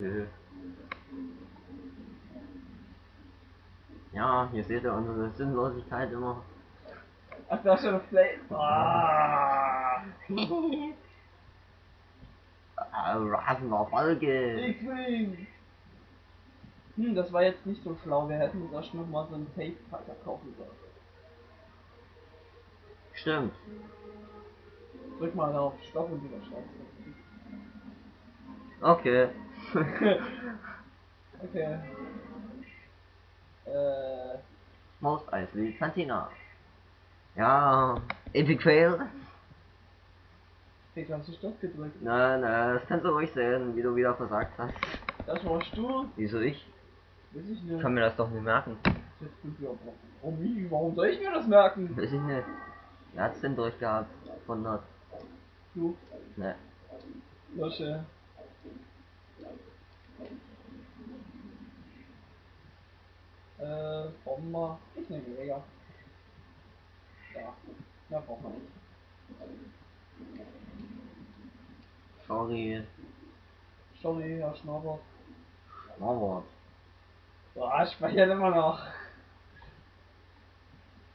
Nö. Ja, hier seht ihr unsere Sinnlosigkeit immer. Ach, da ist schon Play. Ah! Ah, Rasender Folge. X-Wing! Hm, das war jetzt nicht so schlau. Wir hätten uns erst noch mal so einen Tape-Packer kaufen sollen. Stimmt. Drück mal auf Stopp und überschreibst Okay. Okay. Äh, Most Eisley Cantina. Ja, Epic Fail. Dick, hast du Stopp gedrückt? Na, na, das kannst du ruhig sehen, wie du wieder versagt hast. Das warst du? Wieso ich? Weiß ich Ich nicht. kann mir das doch nicht merken. Warum? Warum soll ich mir das merken? Weiß ich nicht. Wer hat's denn durchgehabt? 100. Du, Ne. Lusche. Äh, Bomber. Ich nehme Jäger. Ja, mehr braucht man nicht. Sorry. Sorry, Herr Schnaubert. Schnorwort. Boah, speichert immer noch.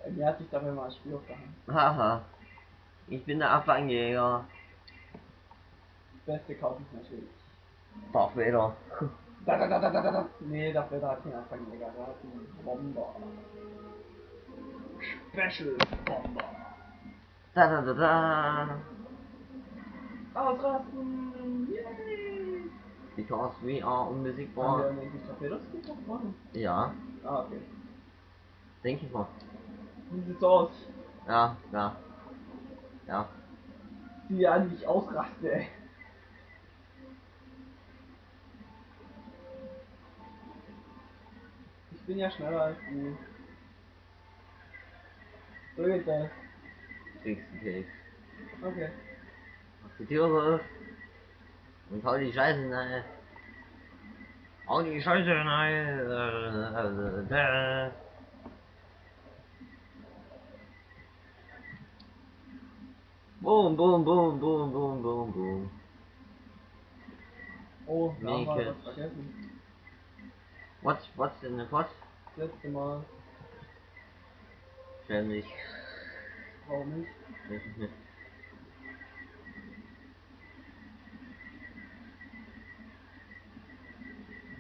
Bei mir hat sich dabei mal ein Spiel aufgehangen. Haha. Ich bin der Abfangjäger. Das Beste kaufe ich natürlich. Darth Vader. Da, da, da, da, da, da, da. Nee, dafür da hat kein Anfangjäger, da hat einen Bomber. Special Bomber. Da da da da. Ausrasten! Yay! Because we are Haben wir unbesiegbar. eigentlich Torpedos gekauft worden? Ja, Ah, okay. denke ich mal. Wie sieht's aus? Ja, ja. Ja. Die an mich ausraste, ey. Bin ja schneller als du. So geht das. Kriegst du Keks. Okay. Mach die Tür auf. Und hau die Scheiße rein. Hau die Scheiße rein. Boom, boom, boom, boom, boom, boom, boom. Oh, da haben wir was vergessen. What's, what's in the pot? Letzte Mal. Ständig. Warum nicht? Weiß ich nicht.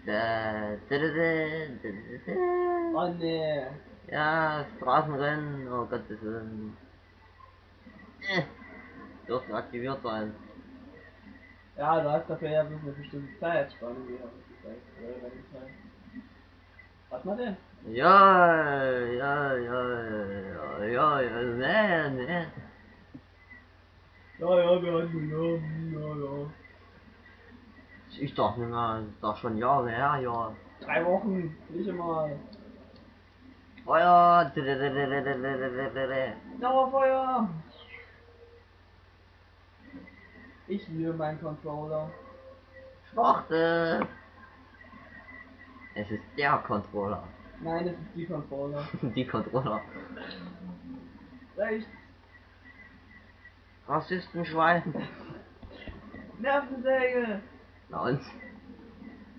Da, da, da, da, da, da, da. Oh nee. Ja, Straßenrennen, oh Gottes Willen. Äh, dürfte aktiviert sein. Ja, du hast dafür ja bloß eine bestimmte Zeitspanne, die habe ich gesagt. Oder wenn ich. Was mal denn? Ja, ja, ja, ja, ja, ja, ne, ne. Ja, ja, wir hatten genommen, ja, ja. Ich dachte nicht mehr, das ist doch schon Jahre her, ja. Drei Wochen, nicht mal. Feuer! Dauerfeuer! Ich liebe meinen Controller. Schwachtel! Es ist der Controller. Nein, es ist die Controller. Die Controller. Rechts. Rassistenschwein. Nervensäge! Na und?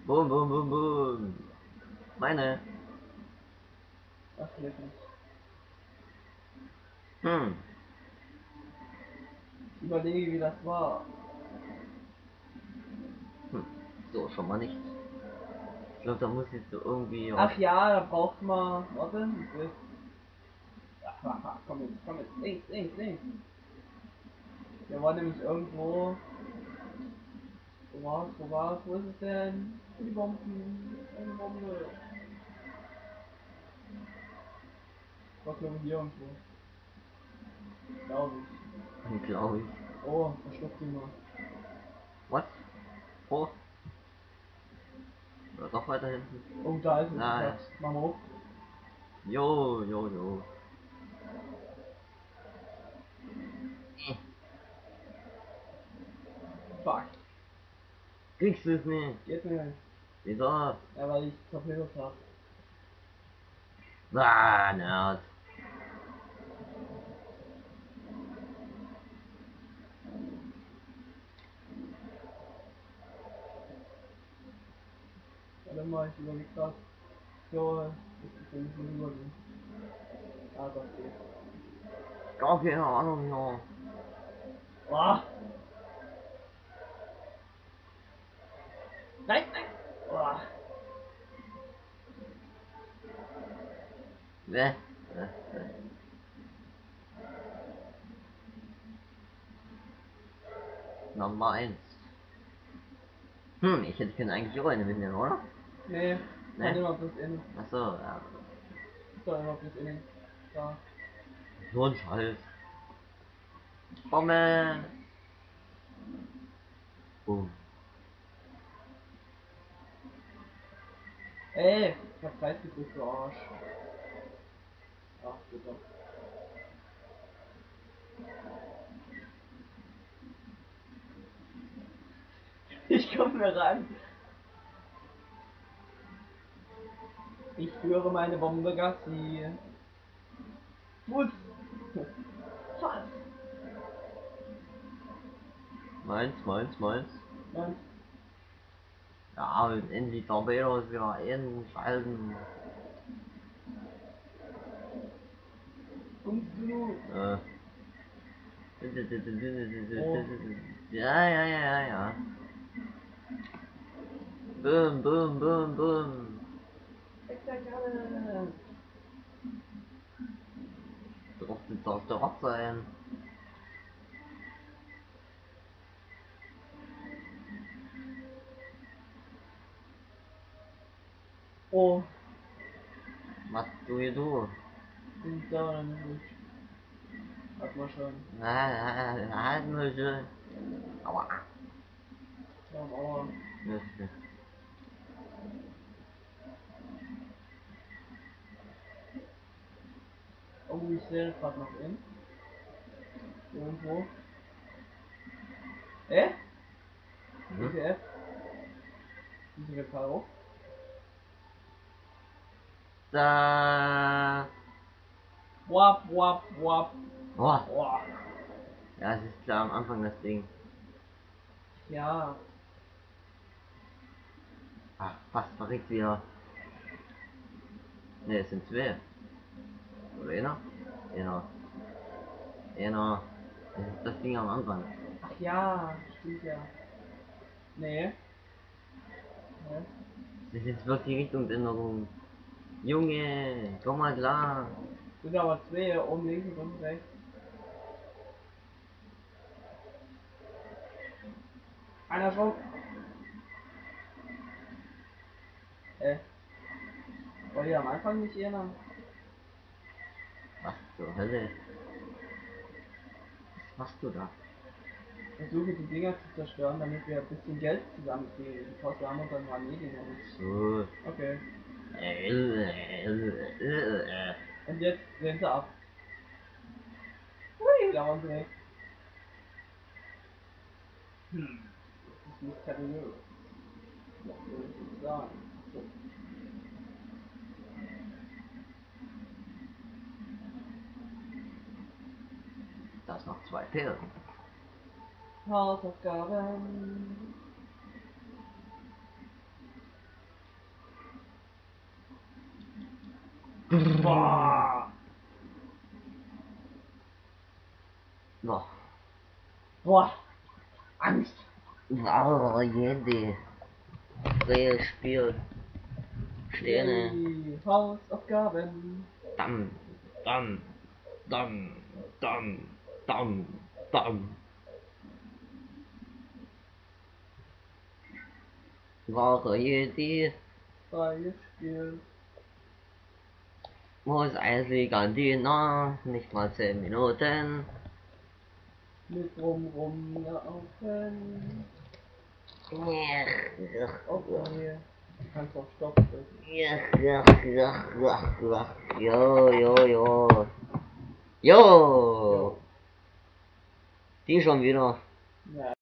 Boom, boom, boom, boom. Meine. Ach, leck mich. Hm. Ich überlege, wie das war. hm. So, schon mal nicht. Ich glaube, da muss jetzt so irgendwie. Ach ja, da braucht man. Warte. Ach, ach, komm jetzt, komm jetzt. Links, links, links. Der war nämlich irgendwo. Wo war's, wo war's, wo ist es denn? Die Bomben. Eine Bombe. War glaube ich hier irgendwo. Glaube ich. Glaube ich. Oh, verschluckt ihn mal. Was? Oh. Oder doch weiter hinten? Oh, da ist es. Platz. Mach mal hoch. Jo, jo, jo. Fuck. Kriegst du es nicht? Geht nicht. Wieso? Ja, weil ich Torpedos hab. Ah, Nerd. Warte mal, ich überlege grad. Jo, das ist nicht mehr übergehen. Ah, das geht. Gar keine Ahnung noch. Boah! Nein, nein! Boah! Ne? Ne? Ne? Nummer 1. Hm, ich hätte können eigentlich auch eine mitnehmen, oder? Nee, Nee? kann immer bis in. Achso, ja. Soll immer bis in. Da. So ein Scheiß. Bombe! Boom. Ey, ich hab Zeit gedrückt, du Arsch. Ach, bitte. Ich komm mehr ran. Ich führe meine Bombe Gassi. Muss. Fass. Meins, meins, meins. Mann. Ja, und in die Torpedos wieder einschalten. Kommst du? Äh. Ja, ja, ja, ja, ja. Boom, boom, boom, boom. Spektakulär. Doch, doch, doch sein. Oh, Was du hier du? bin da dann nicht. Hat man schon. Na, na, halt nur schön. Aua. Ja, aber Das ist- Ich sehe gerade noch in. Irgendwo. Äh? Mhm. App? Diese hoch. Da. Wap, wap, wap. Boah. Boah. Ja, es ist klar am Anfang das Ding. Ja. Ach, fast verrückt wieder. Ne, es sind zwei. Oder einer? Einer. Einer. Das ist das Ding am Anfang. Ach ja, stimmt ja. Nee. Nee. Das ist wirklich Richtungsänderung. Junge, komm mal klar. Sind aber zwei, oben links und unten rechts. Einer schon. Äh. War hier am Anfang nicht einer? Was zur Hölle? Was machst du da? Versuche die Dinger zu zerstören, damit wir ein bisschen Geld zusammenkriegen. Ich hoffe, wir haben uns dann mal Medien. So. Okay. Äh, äh, äh, äh. Und jetzt sehen sie ab. Hui, da waren sie weg. Hm. Das ist nicht seriös. Was soll ich jetzt sagen? So. Das noch zwei Pillen. Hausaufgaben. Boah. Boah. Boah. Angst. Wow, jede. Freies Spiel. Sterne. Hausaufgaben. Dam, dam, dam, dam, dam, dam. Wahre Jedi Freies Spiel. muss eigentlich an die nach, nicht mal 10 Minuten. Mit rum rum laufen. Okay. Du kannst auf Stopp drücken. Jo, jo, jo. Jo! Die schon wieder. Ja.